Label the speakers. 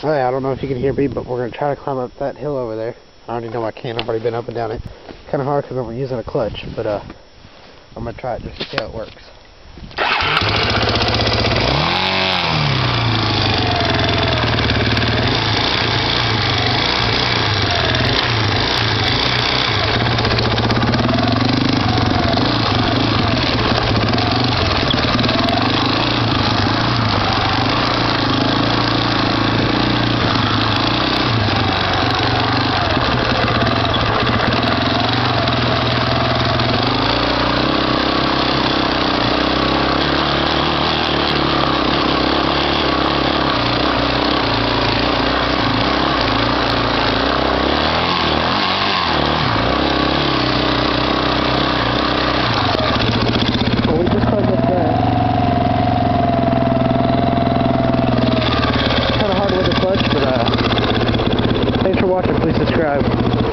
Speaker 1: Hey, I don't know if you can hear me, but we're going to try to climb up that hill over there. I already know I can. I've already been up and down it. kind of hard because I'm using a clutch, but uh, I'm going to try it just to see how it works. Well, we just climbed up that. Kind of hard with the clutch, but uh, thanks for watching. Please subscribe.